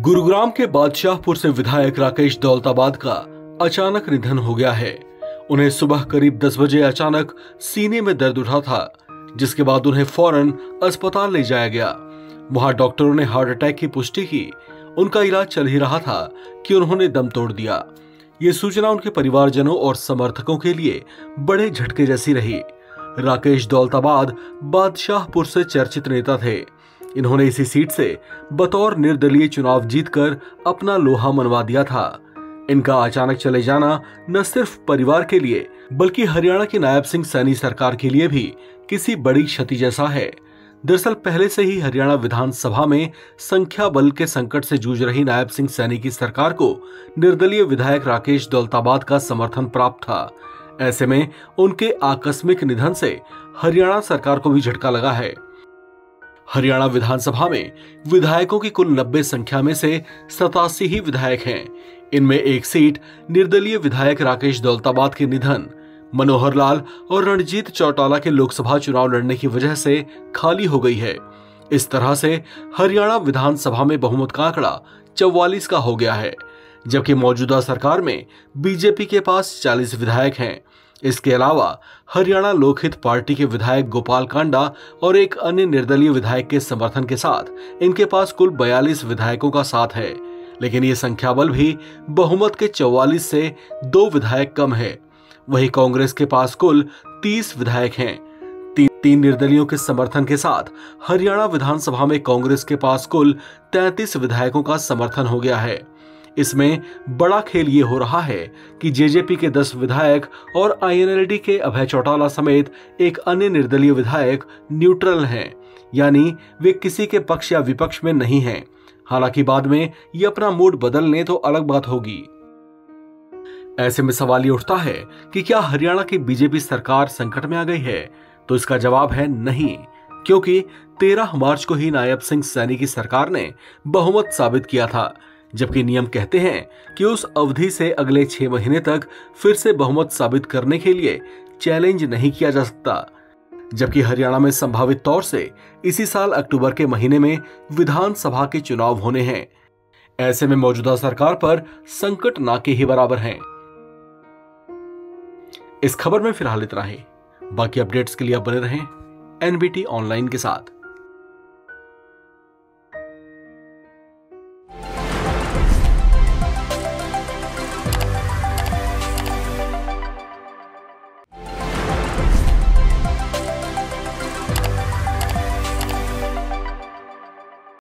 गुरुग्राम के बादशाहपुर से विधायक राकेश दौलताबाद का अचानक निधन हो गया है। उन्हें सुबह करीब 10 बजे अचानक सीने में दर्द उठा था, जिसके बाद उन्हें फ़ौरन अस्पताल ले जाया गया। वहाँ डॉक्टरों ने हार्ट अटैक की पुष्टि की। उनका इलाज चल ही रहा था कि उन्होंने दम तोड़ दिया। ये सूचना उनके परिवारजनों और समर्थकों के लिए बड़े झटके जैसी रही। राकेश दौलताबाद बादशाहपुर से चर्चित नेता थे। इन्होंने इसी सीट से बतौर निर्दलीय चुनाव जीतकर अपना लोहा मनवा दिया था। इनका अचानक चले जाना न सिर्फ़ परिवार के लिए, बल्कि हरियाणा की नायब सिंह सैनी सरकार के लिए भी किसी बड़ी क्षति जैसा है। दरअसल पहले से ही हरियाणा विधानसभा में संख्या बल के संकट से जूझ रही नायब सिंह सैनी की सरकार को निर्दलीय विधायक राकेश दौलताबाद का समर्थन प्राप्त था। ऐसे में उनके आकस्मिक निधन से हरियाणा सरकार को भी झटका लगा है। हरियाणा विधानसभा में विधायकों की कुल 90 संख्या में से सतासी ही विधायक हैं। इनमें एक सीट निर्दलीय विधायक राकेश दौलताबाद के निधन, मनोहर लाल और रणजीत चौटाला के लोकसभा चुनाव लड़ने की वजह से खाली हो गई है। इस तरह से हरियाणा विधानसभा में बहुमत का आंकड़ा चौवालीस का हो गया है, जबकि मौजूदा सरकार में बीजेपी के पास 40 विधायक हैं। इसके अलावा, हरियाणा लोकहित पार्टी के विधायक गोपाल कांडा और एक अन्य निर्दलीय विधायक के समर्थन के साथ, इनके पास कुल 42 विधायकों का साथ है। लेकिन ये संख्या बल भी बहुमत के 44 से दो विधायक कम है। वही कांग्रेस के पास कुल 30 विधायक हैं। तीन निर्दलियों के समर्थन के साथ, हरियाणा विधानसभा में कांग्रेस के पास कुल 33 विधायकों का समर्थन हो गया है। इसमें बड़ा खेल ये हो रहा है कि जेजेपी के 10 विधायक और आईएनएलडी के अभय चौटाला समेत एक अन्य निर्दलीय विधायक न्यूट्रल हैं, यानी वे किसी के पक्ष या विपक्ष में नहीं हैं। हालाँकि बाद में ये अपना मूड बदल लें तो अलग बात होगी। ऐसे में सवाल ये उठता है कि क्या हरियाणा की बीजेपी सरकार संकट में आ गई है? तो इसका जवाब है नहीं, क्योंकि 13 मार्च को ही नायब सिंह सैनी की सरकार ने बहुमत साबित किया था। जबकि नियम कहते हैं कि उस अवधि से अगले छह महीने तक फिर से बहुमत साबित करने के लिए चैलेंज नहीं किया जा सकता। जबकि हरियाणा में संभावित तौर से इसी साल अक्टूबर के महीने में विधानसभा के चुनाव होने हैं। ऐसे में मौजूदा सरकार पर संकट ना के ही बराबर हैं। इस खबर में फ़िलहाल इतना ही। बाकी अपडेट्स के लिए आप बने रहें एनबीटी ऑनलाइन के साथ।